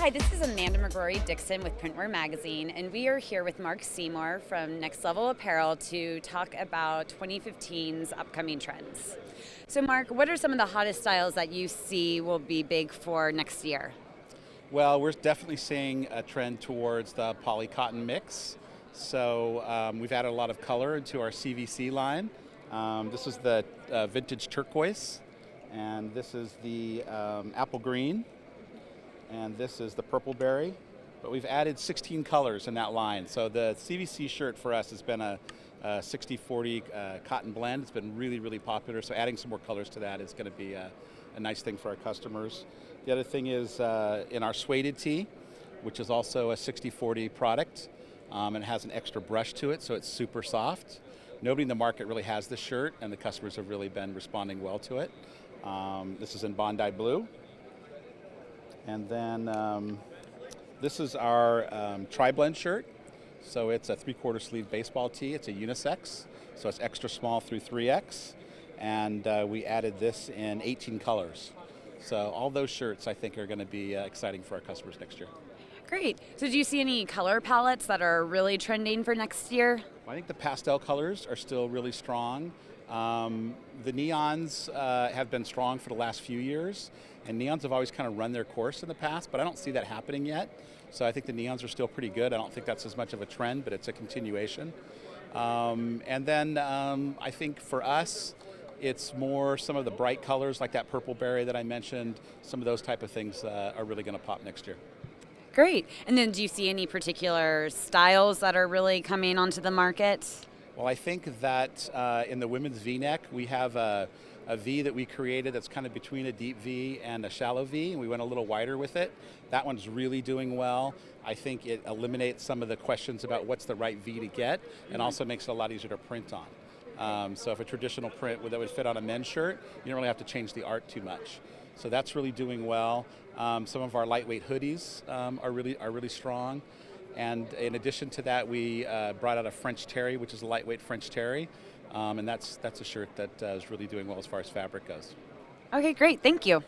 Hi, this is Amanda McGrory Dixon with Printwear Magazine, and we are here with Mark Seymour from Next Level Apparel to talk about 2015's upcoming trends. So, Mark, what are some of the hottest styles that you see will be big for next year? Well, we're definitely seeing a trend towards the poly cotton mix. So, um, we've added a lot of color into our CVC line. Um, this is the uh, vintage turquoise, and this is the um, apple green and this is the purple berry. But we've added 16 colors in that line. So the CVC shirt for us has been a, a 60-40 uh, cotton blend. It's been really, really popular. So adding some more colors to that is going to be a, a, nice thing for our customers. The other thing is uh, in our suede tee, which is also a 60-40 product, um, and has an extra brush to it, so it's super soft. Nobody in the market really has this shirt, and the customers have really been responding well to it. Um, this is in Bondi Blue. And then um, this is our um, tri-blend shirt. So it's a three-quarter sleeve baseball tee. It's a unisex, so it's extra small through 3X. And uh, we added this in 18 colors. So all those shirts I think are going to be uh, exciting for our customers next year. Great. So do you see any color palettes that are really trending for next year? Well, I think the pastel colors are still really strong. Um, the neons uh, have been strong for the last few years, and neons have always kind of run their course in the past, but I don't see that happening yet. So I think the neons are still pretty good. I don't think that's as much of a trend, but it's a continuation. Um, and then um, I think for us, it's more some of the bright colors like that purple berry that I mentioned. Some of those type of things uh, are really going to pop next year. Great. And then do you see any particular styles that are really coming onto the market? Well, I think that uh, in the women's V-neck, we have a, a V that we created that's kind of between a deep V and a shallow V, and we went a little wider with it. That one's really doing well. I think it eliminates some of the questions about what's the right V to get, and also makes it a lot easier to print on. Um, so if a traditional print that would fit on a men's shirt, you don't really have to change the art too much. So that's really doing well. Um, some of our lightweight hoodies um, are really are really strong. And in addition to that, we uh, brought out a French terry, which is a lightweight French terry. Um, and that's, that's a shirt that uh, is really doing well as far as fabric goes. Okay, great. Thank you.